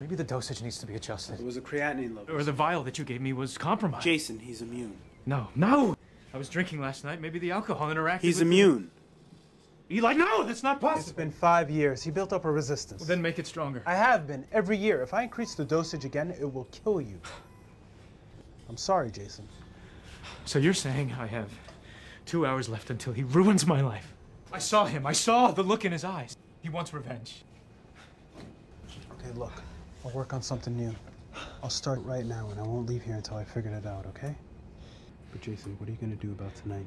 Maybe the dosage needs to be adjusted. It was a creatinine level. Or the vial that you gave me was compromised. Jason, he's immune. No, no! I was drinking last night. Maybe the alcohol interacted He's with immune. The... Eli, no! That's not possible. It's been five years. He built up a resistance. Then make it stronger. I have been every year. If I increase the dosage again, it will kill you. I'm sorry, Jason. So you're saying I have two hours left until he ruins my life? I saw him. I saw the look in his eyes. He wants revenge. Okay, look. I'll work on something new. I'll start right now, and I won't leave here until I figured it out, okay? But Jason, what are you gonna do about tonight?